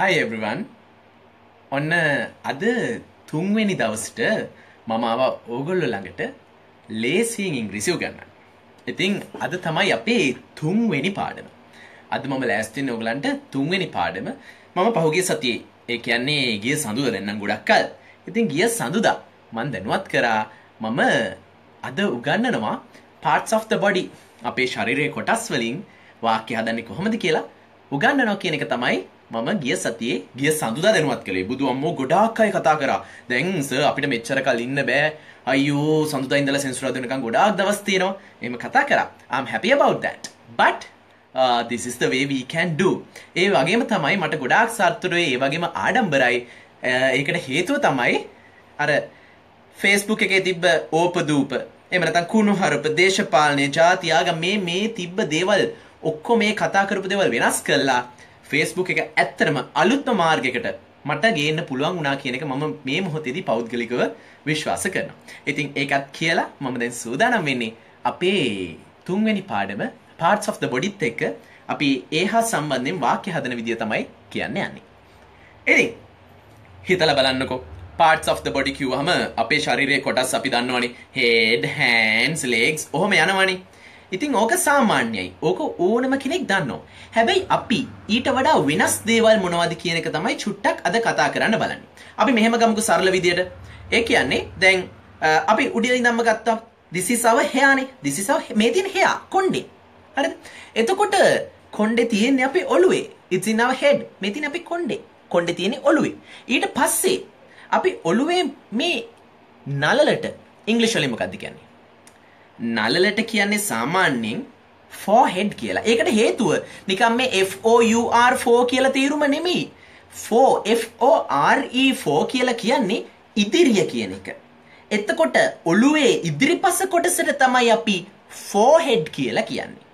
Hi everyone. ඔන්න අද තුන්වෙනි දවසට මම ආව ඕගොල්ලෝ ළඟට ලේසියෙන් ඉංග්‍රීසි උගන්වන්න. ඉතින් අද තමයි අපේ තුන්වෙනි පාඩම. අද මම ලෑස්ති වෙන්නේ ඕගලන්ට තුන්වෙනි පාඩම. මම පහුගිය සතියේ ඒ කියන්නේ ගිය සඳුදා දැන් නම් ගොඩක් කල්. ඉතින් ගිය සඳුදා මම දැනුවත් කරා මම අද උගන්වනවා parts of the body අපේ ශරීරයේ කොටස් වලින් වාක්‍ය හදන්නේ කොහොමද කියලා උගන්වනවා කියන එක තමයි මම ගිය සතියේ ගිය සඳුදා දැනුවත් කළේ. බුදු අම්මෝ ගොඩාක් අය කතා කරා. දැන් සර් අපිට මෙච්චර කල් ඉන්න බෑ. අයියෝ සඳුදා ඉඳලා සෙන්සුරාදා වෙනකන් ගොඩාක් දවස් තියෙනවා. එහෙම කතා කරා. I'm happy about that. But uh, this is the way we can do. ඒ වගේම තමයි මට ගොඩාක් සතුටුයි. ඒ වගේම ආඩම්බරයි. Uh, ඒකට හේතුව තමයි අර ෆේස්බුක් එකේ තිබ්බ ඕපදූප එහෙම නැත්නම් කුණුහරුප දේශපාලනය ජාති ආගම මේ මේ තිබ්බ දේවල් ඔක්කොම මේ කතා කරපු දේවල් වෙනස් කළා ෆේස්බුක් එක ඇත්තටම අලුත්ම මාර්ගයකට මට ගේන්න පුළුවන් වුණා කියන එක මම මේ මොහොතේදී පෞද්ගලිකව විශ්වාස කරනවා. ඉතින් ඒකත් කියලා මම දැන් සූදානම් වෙන්නේ අපේ තුන්වෙනි පාඩම parts of the bodyත් එක්ක අපි ඒ හා සම්බන්ධයෙන් වාක්‍ය හදන විදිය තමයි කියන්න යන්නේ. ඉතින් හිතලා බලන්නකෝ parts of the body කිව්වහම අපේ ශරීරයේ කොටස් අපි දන්නවනේ head hands legs ඔහොම යනවනේ ඉතින් ඕක සාමාන්‍යයි. ඕක ඕනම කෙනෙක් දන්නවා හැබැයි අපි ඊට වඩා වෙනස් දේවල් මොනවද කියන එක තමයි චුට්ටක් අද කතා කරන්න බලන්නේ. අපි මෙහෙම ගමුකෝ සරල විදියට. ඒ කියන්නේ දැන් අපි උඩින් ඉඳන්ම ගත්තා this is our hair නේ. This is our මේ තියෙන hair කොණ්ඩේ. හරිද? එතකොට කොණ්ඩේ තියෙන්නේ අපේ ඔළුවේ. It's in our head. මේ තියෙන්නේ අපේ කොණ්ඩේ. කොණ්ඩේ තියෙන්නේ ඔළුවේ. ඊට පස්සේ අපි ඔළුවේ මේ නලලට ඉංග්‍රීසි වලින් මොකක්ද කියන්නේ? නලලට කියන්නේ සාමාන්‍යයෙන් forehead කියලා. ඒකට හේතුව නිකම් මේ F O U R 4 කියලා තීරුම නෙමෙයි. 4 F O R E 4 කියලා කියන්නේ ඉදිරිය කියන එක. එතකොට ඔළුවේ ඉදිරිපස කොටසට තමයි අපි forehead කියලා කියන්නේ.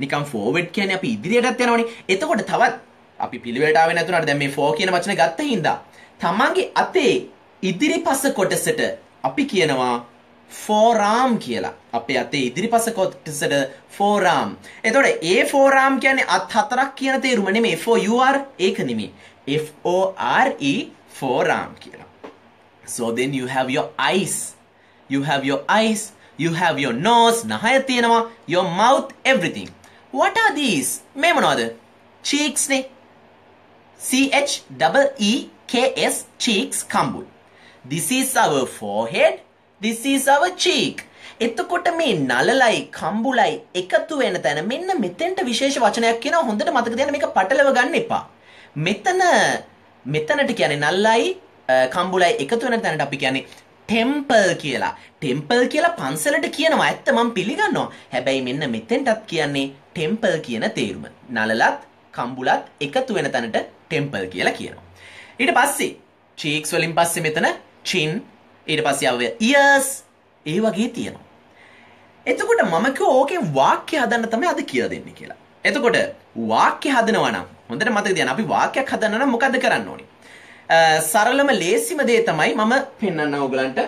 නිකම් forward කියන්නේ අපි ඉදිරියටත් යනවනේ. එතකොට තවත් අපි පිළිවෙලට ආවේ නැතුණාට දැන් මේ 4 කියන වචනේ ගත්ත හින්දා තමන්ගේ අතේ ඉදිරිපස කොටසට අපි කියනවා forearm කියලා. අපේ අතේ ඉදිරිපස කොටසට forearm. එතකොට ඒ forearm කියන්නේ අත් හතරක් කියන තේරුම නෙමෙයි. for you are ඒක නෙමෙයි. F O R E forearm කියලා. So then you have your eyes. You have your eyes. You have your nose. නහය තියෙනවා. Your mouth everything. What are these? මේ මොනවද? cheeks නේ. C H double E KS cheeks කම්බුල්. This is our forehead. This is our cheek. එතකොට මේ නලලයි කම්බුලයි එකතු වෙන තැන මෙන්න මෙතෙන්ට විශේෂ වචනයක් කියනවා හොඳට මතක තියාගන්න මේක පටලව ගන්න එපා. මෙතන මෙතනට කියන්නේ නල්ලයි කම්බුලයි එකතු වෙන තැනට අපි කියන්නේ ටෙම්පල් කියලා. ටෙම්පල් කියලා පන්සලට කියනවා. ඇත්ත මම පිළිගන්නවා. හැබැයි මෙන්න මෙතෙන්ටත් කියන්නේ ටෙම්පල් කියන තේරුම. නලලත් කම්බුලත් එකතු වෙන තැනට ටෙම්පල් කියලා කියනවා. ඊට පස්සේ චීක්ස් වලින් පස්සේ මෙතන chin ඊට පස්සේ ආව ears ඒ වගේ තියෙනවා. එතකොට මම කිව්වා ඕකෙන් වාක්‍ය හදන්න තමයි අද කියලා දෙන්නේ කියලා. එතකොට වාක්‍ය හදනවා නම් හොඳට මතක තියාගන්න අපි වාක්‍යයක් හදන්න නම් මොකද්ද කරන්න ඕනේ? සරලම ලේසිම දේ තමයි මම පෙන්වන්න ඕගලන්ට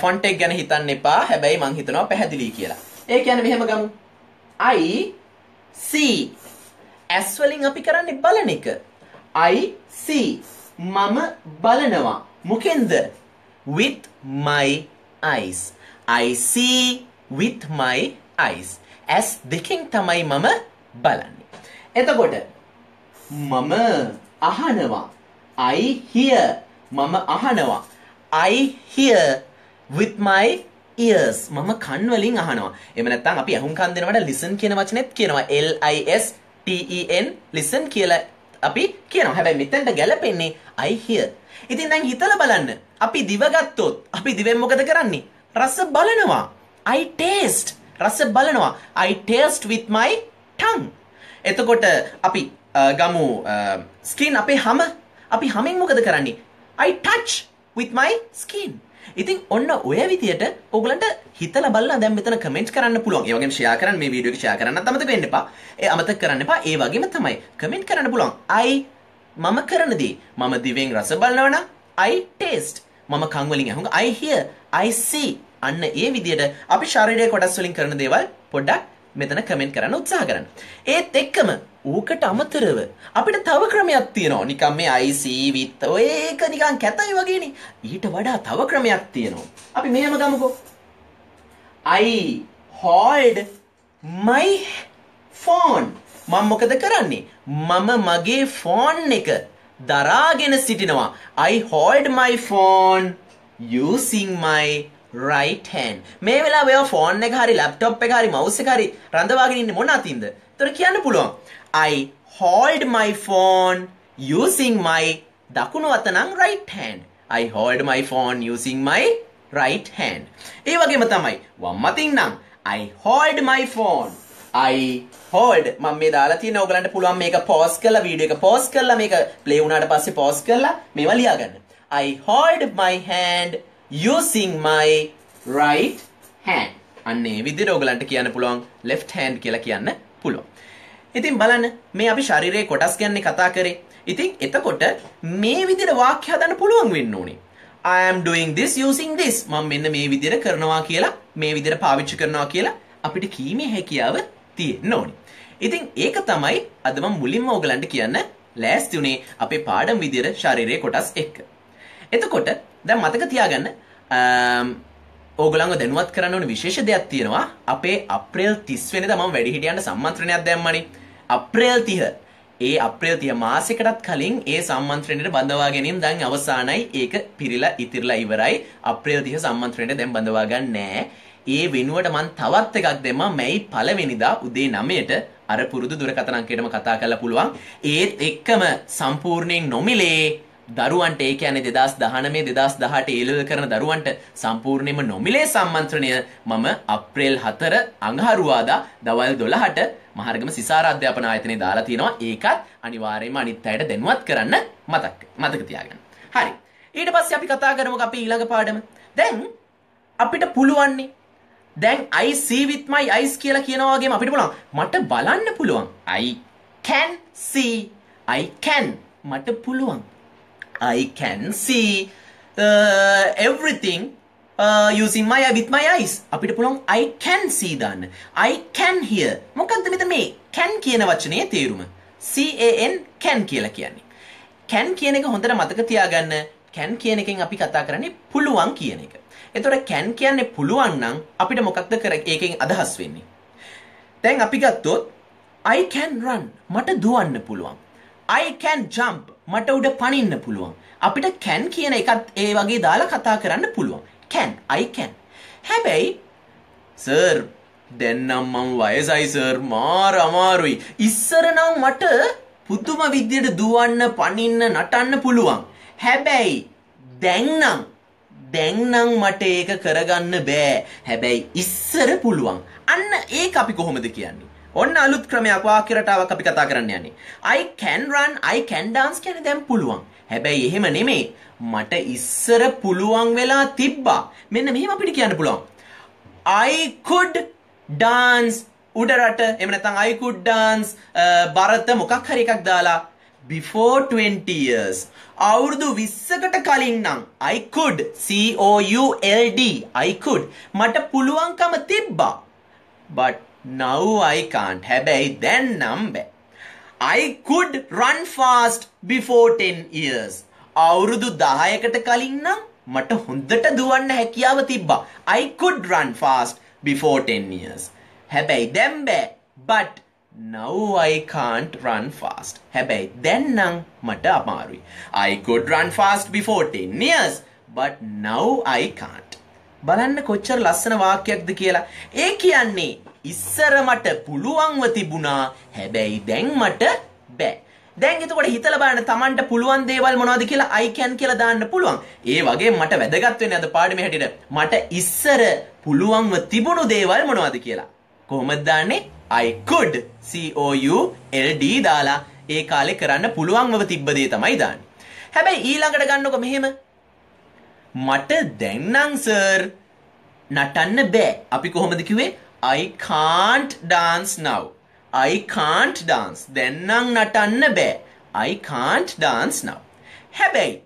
ෆොන්ට් එක ගැන හිතන්න එපා. හැබැයි මං හිතනවා පැහැදිලි කියලා. ඒ කියන්නේ මෙහෙම ගමු. I see ඇස් වලින් අපි කරන්නේ බලන එක. I see මම බලනවා. මොකෙන්ද? with my eyes. I see with my eyes. ඇස් දෙකෙන් තමයි මම බලන්නේ. එතකොට මම අහනවා. I hear මම අහනවා. I hear with my ears මම කන් වලින් අහනවා. එහෙම නැත්නම් අපි අහුම්කන් දෙනවට listen කියන වචනේත් කියනවා. L I S T E N listen කියලා අපි කියනවා. හැබැයි මෙතනට ගැලපෙන්නේ I hear. ඉතින් දැන් හිතලා බලන්න. අපි දිව ගත්තොත් අපි දිවෙන් මොකද කරන්නේ? රස බලනවා. I taste. රස බලනවා. I taste with my tongue. එතකොට අපි ගමු ස්කින් අපේ හම අපි හමෙන් මොකද කරන්නේ? I touch with my skin. ඉතින් ඔන්න ඔය විදියට ඔයගලන්ට හිතලා බලලා දැන් මෙතන කමෙන්ට් කරන්න පුළුවන්. ඒ වගේම ෂෙයා කරන්න මේ වීඩියෝ එක ෂෙයා කරන්නත් අමතක වෙන්න එපා. ඒ අමතක කරන්න එපා. ඒ වගේම තමයි කමෙන්ට් කරන්න පුළුවන්. I මම කරන දේ මම දිවෙන් රස බලනවා නම් I taste. මම කන් වලින් අහුඟ I hear. I see. අන්න ඒ විදියට අපි ශරීරයේ කොටස් වලින් කරන දේවල් පොඩ්ඩක් මෙතන කමෙන්ට් කරන්න උත්සාහ කරන්න. ඒත් එක්කම ඕකට අමතරව අපිට තව ක්‍රමයක් තියෙනවා. නිකන් මේ IC with ඔය ඒක නිකන් කැතයි වගේනේ. ඊට වඩා තව ක්‍රමයක් තියෙනවා. අපි මෙහෙම ගමුකෝ. I hold my phone. මම මොකද කරන්නේ? මම මගේ ෆෝන් එක දරාගෙන සිටිනවා. I hold my phone using my right hand. මේ වෙලාවේ ඔය ෆෝන් එක හරි ලැප්ටොප් එක හරි මවුස් එක හරි රඳවාගෙන ඉන්නේ මොන අතින්ද? ඒතර කියන්න පුළුවන්. I hold my phone using my දකුණු අත නම් right hand. I hold my phone using my right hand. ඒ වගේම තමයි වම් අතින් නම් I hold my phone. I hold මම මේ දාලා තියෙන ඕගලන්ට පුළුවන් මේක පෝස් කරලා වීඩියෝ එක පෝස් කරලා මේක ප්ලේ වුණාට පස්සේ පෝස් කරලා මේවා ලියා ගන්න. I hold my hand using my right hand. අන්න ඒ විදිහට ඕගලන්ට කියන්න පුළුවන් left hand කියලා කියන්න පුළුවන්. ඉතින් බලන්න මේ අපි ශරීරයේ කොටස් ගැන කතා කරේ. ඉතින් එතකොට මේ විදිහට වාක්‍ය හදන්න පුළුවන් වෙන්න ඕනේ. I am doing this using this. මම මෙන්න මේ විදිහට කරනවා කියලා මේ විදිහට පාවිච්චි කරනවා කියලා අපිට කීමේ හැකියාව තියෙන්න ඕනේ. ඉතින් ඒක තමයි අද මම මුලින්ම ඕගලන්ට කියන්න ලෑස්ති උනේ අපේ පාඩම් විදිහට ශරීරයේ කොටස් එක්ක. එතකොට දැන් මතක තියාගන්න ඕගලන්ව දැනුවත් කරන්න ඕන විශේෂ දෙයක් තියෙනවා. අපේ අප්‍රේල් 30 වෙනිදා මම වැඩිහිටියන්ට සම්මන්ත්‍රණයක් දැම්මනේ. අප්‍රේල් 30 ඒ අප්‍රේල් 30 මාසෙකටත් කලින් ඒ සම්මන්ත්‍රණයට බඳවා ගැනීම දැන් අවසానයි. ඒක පිරීලා ඉතිරිලා ඉවරයි. අප්‍රේල් 30 සම්මන්ත්‍රණයට දැන් බඳවා ගන්න නෑ. ඒ වෙනුවට මං තවත් එකක් දෙමා මැයි පළවෙනිදා උදේ 9ට අර පුරුදු දුරකථන අංකයටම කතා කරලා පුළුවන්. ඒත් එක්කම සම්පූර්ණයෙන් නොමිලේ දරුවන්ට ඒ කියන්නේ 2019 2018 ඒලෙවල් කරන දරුවන්ට සම්පූර්ණයෙන්ම නොමිලේ සම්මන්ත්‍රණය මම අප්‍රේල් 4 අඟහරුවාදා දවල් 12ට මහරගම සිසාර අධ්‍යාපන ආයතනයේ දාලා තියෙනවා. ඒකත් අනිවාර්යයෙන්ම අනිත් අයට දැනුවත් කරන්න මතක් මතක තියාගන්න. හරි. ඊට පස්සේ අපි කතා කරමුකෝ අපි ඊළඟ පාඩම. දැන් අපිට පුළුවන්නේ දැන් I see with my eyes කියලා කියනවා වගේම අපිට පුළුවන් මට බලන්න පුළුවන් I can see I can මට පුළුවන් I can see uh, everything uh, using my with my eyes. අපිට පුළුවන් I can see දාන්න. I can hear. මොකක්ද මෙතන මේ can කියන වචනේ තේරුම? C A N can කියලා කියන්නේ. Can කියන එක හොඳට මතක තියාගන්න. Can කියන එකෙන් අපි කතා කරන්නේ පුළුවන් කියන එක. එතකොට can කියන්නේ පුළුවන් නම් අපිට මොකක්ද කර ඒකෙන් අදහස් වෙන්නේ? දැන් අපි ගත්තොත් I can run. මට දුවන්න පුළුවන්. I can jump. මට උඩ පනින්න පුළුවන්. අපිට can කියන එකත් ඒ වගේ දාලා කතා කරන්න පුළුවන්. can I can. හැබැයි සර් දැන් නම් මම වයසයි සර් මාර අමාරුයි. ඉස්සර නම් මට පුදුම විදියට දුවන්න, පනින්න, නටන්න පුළුවන්. හැබැයි දැන් නම් දැන්නම් මට ඒක කරගන්න බෑ. හැබැයි ඉස්සර පුළුවන්. අන්න ඒක අපි කොහොමද කියන්නේ? ඔන්න අලුත් ක්‍රමයක් වාක්‍ය රටාවක් අපි කතා කරන්න යන්නේ. I can run, I can dance කියන්නේ දැන් පුළුවන්. හැබැයි එහෙම නෙමෙයි. මට ඉස්සර පුළුවන් වෙලා තිබ්බා. මෙන්න මෙහෙම අපිට කියන්න පුළුවන්. I could dance උඩරට එහෙම නැත්නම් I could dance බරත මොකක් හරි එකක් දාලා before 20 years අවුරුදු 20කට කලින් නම් I could C O U L D I could මට පුළුවන්කම තිබ්බා but now I can't. හැබැයි දැන් නම් බෑ. I could run fast before 10 years. අවුරුදු 10කට කලින් නම් මට හොඳට දුවන්න හැකියාව තිබ්බා. I could run fast before 10 years. හැබැයි දැන් බෑ. But Now I can't run fast. හැබැයි දැන් නම් මට අමාරුයි. I could run fast before 10 years, but now I can't. බලන්න කොච්චර ලස්සන වාක්‍යයක්ද කියලා. ඒ කියන්නේ ඉස්සර මට පුළුවන්ව තිබුණා. හැබැයි දැන් මට බෑ. දැන් එතකොට හිතලා බලන්න Tamanට පුළුවන් දේවල් මොනවද කියලා I can කියලා දාන්න පුළුවන්. ඒ වගේ මට වැදගත් වෙන්නේ අද පාඩමේ හැටියට මට ඉස්සර පුළුවන්ව තිබුණු දේවල් මොනවද කියලා. කොහොමද දාන්නේ? I could C O U L D දාලා ඒ කාලේ කරන්න පුළුවන්ව තිබ්බ දේ තමයි දාන්නේ. හැබැයි ඊළඟට ගන්නකො මෙහෙම මට දැන් නම් සර් නටන්න බෑ. අපි කොහොමද කිව්වේ? I can't dance now. I can't dance. දැන් නම් නටන්න බෑ. I can't dance now. හැබැයි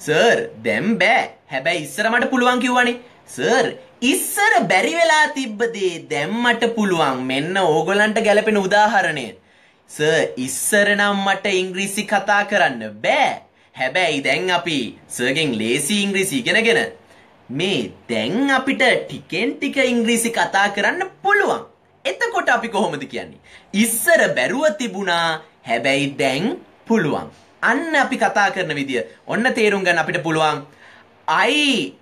සර් දැන් බෑ. හැබැයි ඉස්සර මට පුළුවන් කිව්වනේ. සර් ඉස්සර බැරි වෙලා තිබ්බ දේ දැන් මට පුළුවන්. මෙන්න ඕගොල්ලන්ට ගැලපෙන උදාහරණය. සර් ඉස්සර නම් මට ඉංග්‍රීසි කතා කරන්න බෑ. හැබැයි දැන් අපි සර්ගෙන් ලේසි ඉංග්‍රීසි ඉගෙනගෙන මේ දැන් අපිට ටිකෙන් ටික ඉංග්‍රීසි කතා කරන්න පුළුවන්. එතකොට අපි කොහොමද කියන්නේ? ඉස්සර බැරුව තිබුණා හැබැයි දැන් පුළුවන්. අන්න අපි කතා කරන විදිය. ඔන්න තේරුම් ගන්න අපිට පුළුවන්. I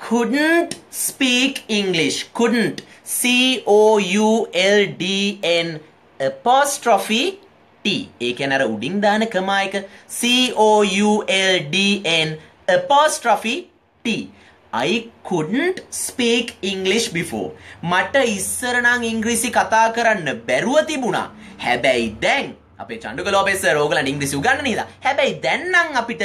couldn't speak English. couldn't. C O U L D N apostrophe T. ඒ කියන්නේ අර උඩින් දාන කමා එක C O U L D N apostrophe T. I couldn't speak English before. මට ඉස්සර නම් ඉංග්‍රීසි කතා කරන්න බැරුව තිබුණා. හැබැයි දැන් අපේ චන්ඩුක ලෝපෙස් සර් ඕගලන්ට ඉංග්‍රීසි උගන්න නේද? හැබැයි දැන් නම් අපිට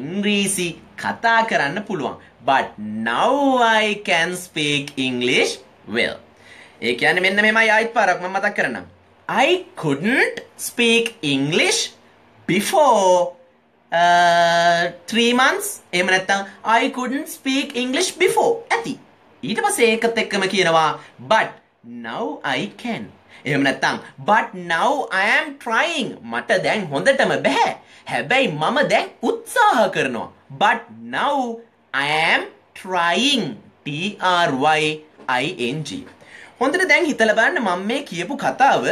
ඉංග්‍රීසි කතා කරන්න පුළුවන්. But now I can speak English well. ඒ කියන්නේ මෙන්න මෙමයි ආයිත් පාරක් මම මතක් කරන්නම්. I couldn't speak English before uh, three months. එහෙම නැත්නම් I couldn't speak English before. ඇති. ඊට පස්සේ ඒකත් එක්කම කියනවා but now I can. එහෙම නැත්නම් but now I am trying. මට දැන් හොඳටම බෑ හැබැයි මම දැන් උත්සාහ කරනවා. But now I am trying. T R Y I N G. හොඳට දැන් හිතලා බලන්න මම මේ කියපු කතාව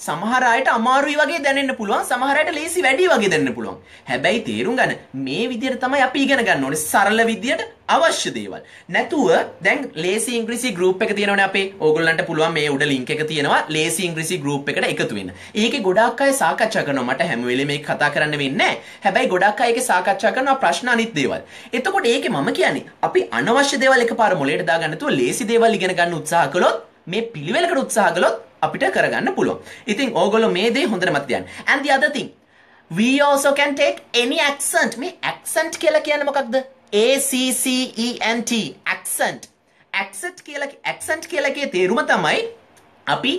සමහර අයට අමාරුයි වගේ දැනෙන්න පුළුවන් සමහර අයට ලේසි වැඩි වගේ දැනෙන්න පුළුවන්. හැබැයි තේරුම් ගන්න මේ විදිහට තමයි අපි ඉගෙන ගන්න ඕනේ සරල විදිහට අවශ්‍ය දේවල්. නැතුව දැන් ලේසි ඉංග්‍රීසි ගෲප් එක තියෙනවනේ අපේ. ඕගොල්ලන්ට පුළුවන් මේ උඩ ලින්ක් එක තියෙනවා ලේසි ඉංග්‍රීසි ගෲප් එකට එකතු වෙන්න. ඒකේ ගොඩාක් අය සාකච්ඡා කරනවා. මට හැම වෙලේම මේක කතා කරන්න වෙන්නේ හැබැයි ගොඩාක් අය ඒකේ සාකච්ඡා කරනවා ප්‍රශ්න අනිත් දේවල්. එතකොට ඒකේ මම කියන්නේ අපි අනවශ්‍ය දේවල් එකපාර මොලේට දාගන්න නැතුව ලේසි දේවල් ඉගෙන ගන්න උත්සාහ කළොත් මේ පිළිවෙලකට උත්සාහ කළොත් අපිට කරගන්න පුළුවන්. ඉතින් ඕගොල්ලෝ මේ දේ හොඳට මතක තියාගන්න. And the other thing we also can take any accent. මේ accent කියලා කියන්නේ මොකක්ද? A C C E N T accent. accent කියලා accent කියලා කියේ තේරුම තමයි අපි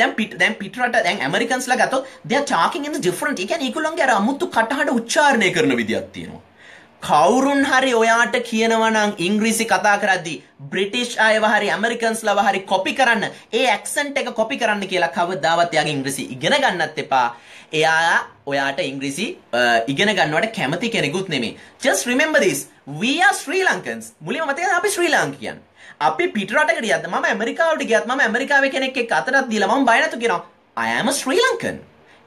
දැන් පිට දැන් පිටරට දැන් ඇමරිකන්ස්ලා ගත්තොත් they are talking in the different. ඒ කියන්නේ ඒගොල්ලන්ගේ අර අමුතු කටහඬ උච්චාරණය කරන විදියක් තියෙනවා. කවුරුන් හරි ඔයාට කියනවනම් ඉංග්‍රීසි කතා කරද්දී බ්‍රිටිෂ් අයව හරි ඇමරිකන්ස්ලව හරි කොපි කරන්න ඒ ඇක්සන්ට් එක කොපි කරන්න කියලා කවදාවත් එයාගේ ඉංග්‍රීසි ඉගෙන ගන්නත් එපා. එයා ඔයාට ඉංග්‍රීසි ඉගෙන ගන්නවට කැමති කෙනෙකුත් නෙමෙයි. just remember this. we are Sri Lankans. මුලින්ම මතක අපි ශ්‍රී ලාංකිකයන්. අපි පිටරටකට ගියත් මම ඇමරිකාවට ගියත් මම ඇමරිකාවේ කෙනෙක් එක්ක අතරක් දීලා මම බය නැතු කියනවා. I am a Sri Lankan.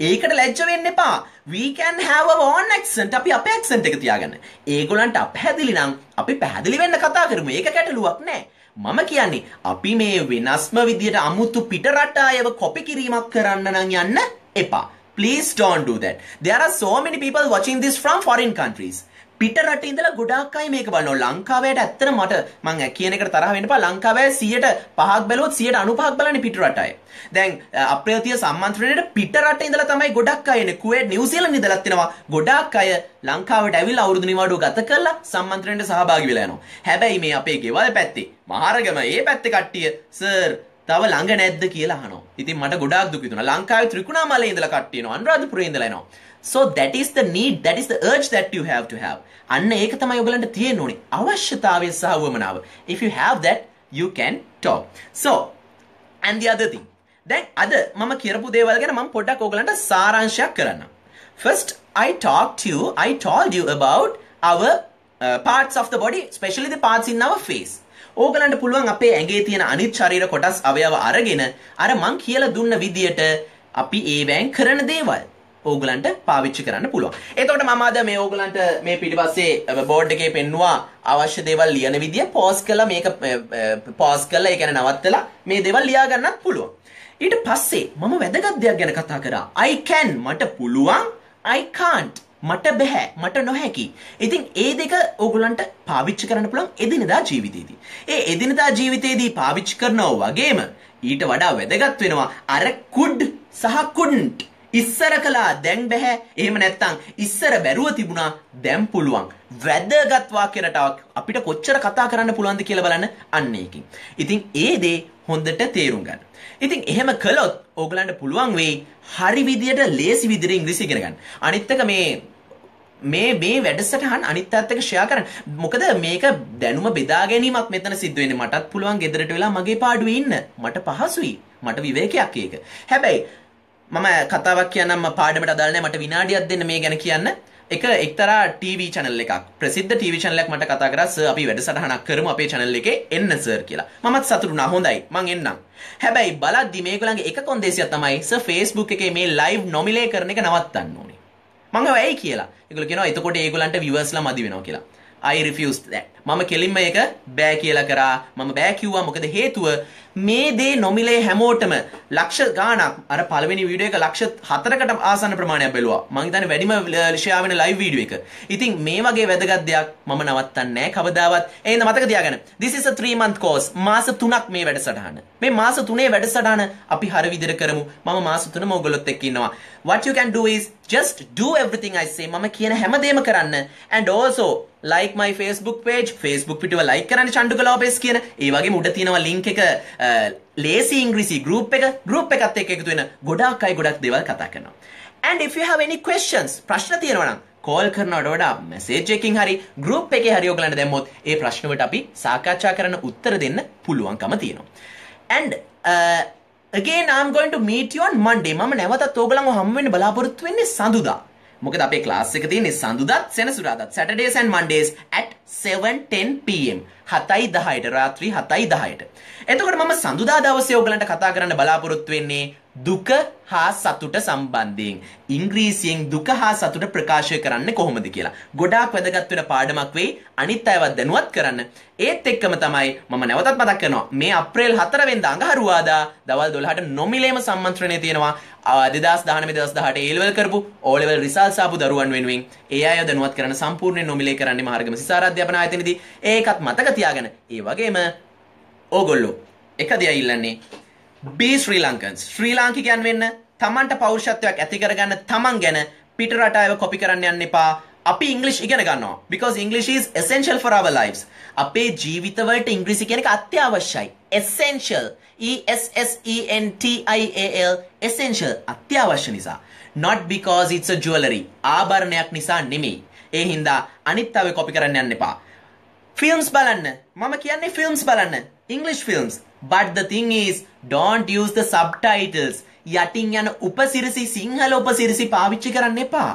ඒකට ලැජ්ජ වෙන්න එපා. we can have our own accent. අපි අපේ accent එක තියාගන්න. ඒගොල්ලන්ට අපහැදිලි නම් අපි පැහැදිලි වෙන්න කතා කරමු. ඒක ගැටලුවක් නෑ. මම කියන්නේ අපි මේ වෙනස්ම විදියට අමුතු පිටරට අයව කොපි කිරීමක් කරන්න නම් යන්න එපා. Please don't do that. There are so many people watching this from foreign countries. පිට රට ඉඳලා ගොඩාක් අය මේක බලනවා. ලංකාවේට ඇත්තට මට මං කියන එකට තරහ වෙන්න එපා. ලංකාවේ 105ක් බැලුවොත් 95ක් බලන්නේ පිට රට අය. දැන් අප්‍රේතිය සම්මන්ත්‍රණයට පිට රට ඉඳලා තමයි ගොඩක් අය එන්නේ. කුවේට් නිව්සීලන්ත ඉඳලාත් එනවා. ගොඩාක් අය ලංකාවට ඇවිල්ලා අවුරුදු නිවාඩුව ගත කරලා සම්මන්ත්‍රණයට සහභාගී වෙලා යනවා. හැබැයි මේ අපේ ගෙවල් පැත්තේ මහරගම ඒ පැත්තේ කට්ටිය සර් තව ළඟ නැද්ද කියලා අහනවා. ඉතින් මට ගොඩාක් දුක හිතුණා. ලංකාවේ ත්‍රිකුණාමලේ ඉඳලා කට්ටිය එනවා. අනුරාධපුරේ ඉඳලා එනවා. So that is the need that is the urge that you have to have. අන්න ඒක තමයි ඔයගලන්ට තියෙන්න ඕනේ. අවශ්‍යතාවය සහ වමනාව if you have that you can talk. So and the other thing. දැන් අද මම කියරපු දේවල් ගැන මම පොඩ්ඩක් ඔයගලන්ට සාරාංශයක් කරන්න. First i talked to you i told you about our uh, parts of the body especially the parts in our face. ඕගලන්ට පුළුවන් අපේ ඇඟේ තියෙන අනිත් ශරීර කොටස් අවයව අරගෙන අර මං කියලා දුන්න විදියට අපි ඒවැන් කරන දේවල්. ඕගලන්ට පාවිච්චි කරන්න පුළුවන්. එතකොට මම අද මේ ඕගලන්ට මේ පිටිපස්සේ බෝඩ් එකේ පෙන්නවා අවශ්‍ය දේවල් ලියන විදිය පෝස් කරලා මේක පෝස් කරලා ඒ කියන්නේ නවත්තලා මේ දේවල් ලියා ගන්නත් පුළුවන්. ඊට පස්සේ මම වැදගත් දෙයක් ගැන කතා කරා. I can මට පුළුවන් I can't මට බැහැ මට නොහැකි. ඉතින් ඒ දෙක ඕගොල්ලන්ට පාවිච්චි කරන්න පුළුවන් එදිනදා ජීවිතේදී. ඒ එදිනදා ජීවිතේදී පාවිච්චි කරනවා වගේම ඊට වඩා වැදගත් වෙනවා අර could සහ couldn't ඉස්සර කළා දැන් බැහැ එහෙම නැත්තම් ඉස්සර බැරුව තිබුණා දැන් පුළුවන් වැදගත් වාක්‍ය රටාවක් අපිට කොච්චර කතා කරන්න පුළුවන්ද කියලා බලන්න අන්න ඒකින්. ඉතින් ඒ දේ හොඳට තේරුම් ගන්න. ඉතින් එහෙම කළොත් ඕගලන්ට පුළුවන් වෙයි හරි විදියට ලේසි විදියට ඉංග්‍රීසි ඉගෙන ගන්න. අනිත් එක මේ මේ මේ වැඩසටහන් අනිත් අයත් එක්ක ෂෙයා කරන්න. මොකද මේක දැනුම බෙදා ගැනීමක් මෙතන සිද්ධ වෙන්නේ. මටත් පුළුවන් ගෙදරට වෙලා මගේ පාඩුවේ ඉන්න. මට පහසුයි. මට විවේකයක් ඒක. හැබැයි මම කතාවක් කියන්නම් පාඩමට අදාළ නැහැ. මට විනාඩියක් දෙන්න මේ ගැන කියන්න. එක එක්තරා ටීවී channel එකක් ප්‍රසිද්ධ ටීවී channel එකක් මට කතා කරා සර් අපි වැඩසටහනක් කරමු අපේ channel එකේ එන්න සර් කියලා. මමත් සතුටු වුණා. හොඳයි. මං එන්නම්. හැබැයි බලද්දි මේගොල්ලන්ගේ එක කොන්දේසියක් තමයි සර් Facebook එකේ මේ live නොමිලේ කරන එක නවත්තන්න ඕනේ. මං ඇයි කියලා. ඒගොල්ලෝ කියනවා එතකොට ඒගොල්ලන්ට viewers ලා මදි වෙනවා කියලා. I refuse that. මම කෙලින්ම ඒක බෑ කියලා කරා. මම බෑ කිව්වා මොකද හේතුව මේ දේ නොමිලේ හැමෝටම ලක්ෂ ගාණක් අර පළවෙනි වීඩියෝ එක ලක්ෂ 4කට ආසන්න ප්‍රමාණයක් බැලුවා. මං හිතන්නේ වැඩිම ෂෙයා වෙන ලයිව් වීඩියෝ එක. ඉතින් මේ වගේ වැදගත් දෙයක් මම නවත්තන්නේ නැහැ කවදාවත්. එහෙනම් මතක තියාගන්න. This is a 3 month course. මාස 3ක් මේ වැඩසටහන. මේ මාස 3 වැඩසටහන අපි හර විදිහට කරමු. මම මාස 3ම ඔයගොල්ලොත් එක්ක ඉන්නවා. What you can do is just do everything I say. මම කියන හැමදේම කරන්න. And also like my Facebook page. Facebook පිටුව like කරන්න චන්ඩුක ලෝපෙස් කියන. ඒ වගේම උඩ තියෙනවා link එක ලේසි ඉංග්‍රීසි ගෲප් එක ගෲප් එකත් එක්ක එකතු වෙන ගොඩාක් අය ගොඩක් දේවල් කතා කරනවා. And if you have any questions ප්‍රශ්න තියෙනවා නම් කෝල් කරනවට වඩා මැසේජ් එකකින් හරි ගෲප් එකේ හරි ඔයගලන්ට දැම්මොත් ඒ ප්‍රශ්න වලට අපි සාකච්ඡා කරන උත්තර දෙන්න පුළුවන්කම තියෙනවා. And uh, again I'm going to meet you on Monday. මම නැවතත් ඕගලන්ව හම්බ වෙන්න බලාපොරොත්තු වෙන්නේ සඳුදා. මොකද අපේ ක්ලාස් එක තියෙන්නේ සඳුදාත් සෙනසුරාදාත් Saturdays and Mondays at 7:10 pm 7:10ට රාත්‍රී 7:10ට. එතකොට මම සඳුදා දවසේ ඔයගලන්ට කතා කරන්න බලාපොරොත්තු වෙන්නේ දුක හා සතුට සම්බන්ධයෙන් ඉංග්‍රීසියෙන් දුක හා සතුට ප්‍රකාශය කරන්න කොහොමද කියලා. ගොඩාක් වැදගත් වෙන පාඩමක් වෙයි. අනිත් අයවත් දැනුවත් කරන්න. ඒත් එක්කම තමයි මම නැවතත් මතක් කරනවා මේ අප්‍රේල් 4 වෙනිදා අඟහරුවාදා දවල් 12ට නොමිලේම සම්මන්ත්‍රණය තියෙනවා. 2019 2018 A level කරපු O level results ආපු දරුවන් වෙනුවෙන් ඒ අය දැනුවත් කරන්න සම්පූර්ණයෙන් නොමිලේ කරන්නේ මහරගම සිසාර අධ්‍යාපන ආයතනයේදී ඒකත් මතක තියාගන්න. ඒ වගේම ඕගොල්ලෝ එක දෙයක් ඉල්ලන්නේ be ශ්‍රී ලංකන්ස් ශ්‍රී ලාංකිකයන් වෙන්න තමන්ට පෞරුෂත්වයක් ඇති කරගන්න තමන් ගැන පිට රට අයව කොපි කරන්න යන්න එපා. අපි ඉංග්ලිෂ් ඉගෙන ගන්නවා. Because English is essential for our lives. අපේ ජීවිතවලට ඉංග්‍රීසි කියන එක අත්‍යවශ්‍යයි. Essential. E S S E N T I A L. Essential. අත්‍යවශ්‍ය නිසා. Not because it's a jewelry. ආභරණයක් නිසා නෙමෙයි. ඒ හින්දා අනිත් අය කොපි කරන්න යන්න එපා. ෆිල්ම්ස් බලන්න. මම කියන්නේ ෆිල්ම්ස් බලන්න. English films. But the thing is don't use the subtitles යටින් යන උපසිරසි සිංහල උපසිරසි පාවිච්චි කරන්න එපා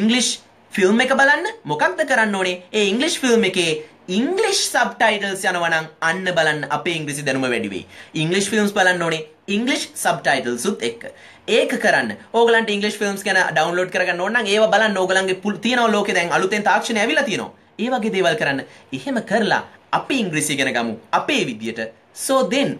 English ෆිල්ම් එක බලන්න මොකක්ද කරන්න ඕනේ ඒ English ෆිල්ම් එකේ ඉංග්ලිෂ් සබ්ටයිටල්ස් යනවා නම් අන්න බලන්න අපේ ඉංග්‍රීසි දැනුම වැඩි වෙයි. ඉංග්ලිෂ් ෆිල්ම්ස් බලන්න ඕනේ ඉංග්ලිෂ් සබ්ටයිටල්ස් උත් එක්ක. ඒක කරන්න. ඕගලන්ට ඉංග්ලිෂ් ෆිල්ම්ස් ගැන ඩවුන්ලෝඩ් කරගන්න ඕන නම් ඒව බලන්න ඕගලන්ගේ තියෙනවා ලෝකේ දැන් අලුතෙන් තාක්ෂණය ඇවිල්ලා තියෙනවා. ඒ වගේ දේවල් කරන්න. එහෙම කරලා අපි ඉංග්‍රීසි ඉගෙන ගමු. අපේ විදියට. So then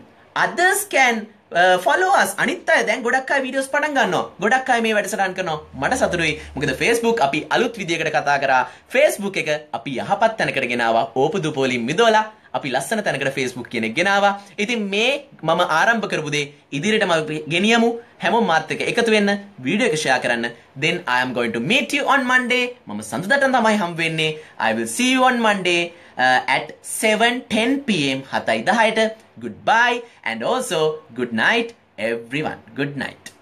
others can uh, follow us අනිත් අය දැන් ගොඩක් අය වීඩියෝස් පටන් ගන්නවා. ගොඩක් අය මේ වැඩසටහන් කරනවා. මට සතුටුයි. මොකද Facebook අපි අලුත් විදියකට කතා කරා. Facebook එක අපි යහපත් තැනකට ගෙනාවා. ඕපදුපෝලින් මිදවලා අපි ලස්සන තැනකට Facebook කියන එක ගෙනාවා. ඉතින් මේ මම ආරම්භ කරපු දේ ඉදිරියටම ගෙනියමු. හැමෝම මාත් එක්ක එකතු වෙන්න, වීඩියෝ එක ෂෙයා කරන්න. Then I am going to meet you on Monday. මම සඳුදාට තමයි හම් වෙන්නේ. I will see you on Monday uh, at 7:10 pm 7:10ට. Goodbye and also good night everyone. Good night.